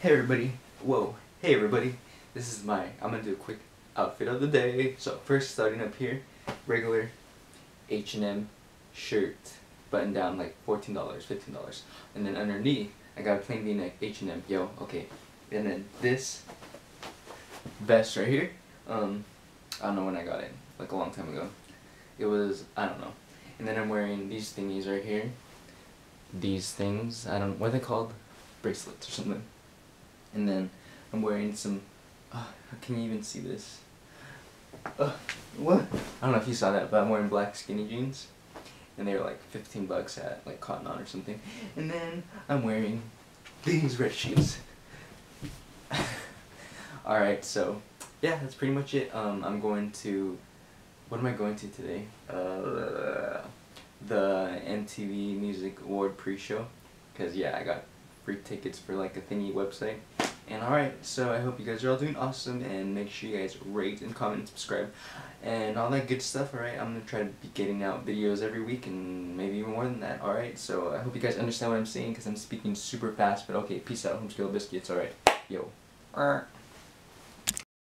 Hey everybody. Whoa. Hey everybody. This is my, I'm gonna do a quick outfit of the day. So first starting up here, regular H&M shirt, button down like $14, $15. And then underneath, I got a plain v-neck H&M, yo, okay. And then this vest right here, um, I don't know when I got it, like a long time ago. It was, I don't know. And then I'm wearing these thingies right here. These things, I don't, what are they called? Bracelets or something. And then I'm wearing some, uh, can you even see this? Uh, what? I don't know if you saw that, but I'm wearing black skinny jeans. And they were like 15 bucks at like Cotton On or something. And then I'm wearing these red shoes. Alright, so yeah, that's pretty much it. Um, I'm going to, what am I going to today? Uh, the MTV Music Award pre-show. Because yeah, I got free tickets for like a thingy website. And alright, so I hope you guys are all doing awesome and make sure you guys rate and comment and subscribe and all that good stuff, alright? I'm going to try to be getting out videos every week and maybe even more than that, alright? So I hope you guys understand what I'm saying because I'm speaking super fast, but okay, peace out, homeschool biscuits, alright? Yo.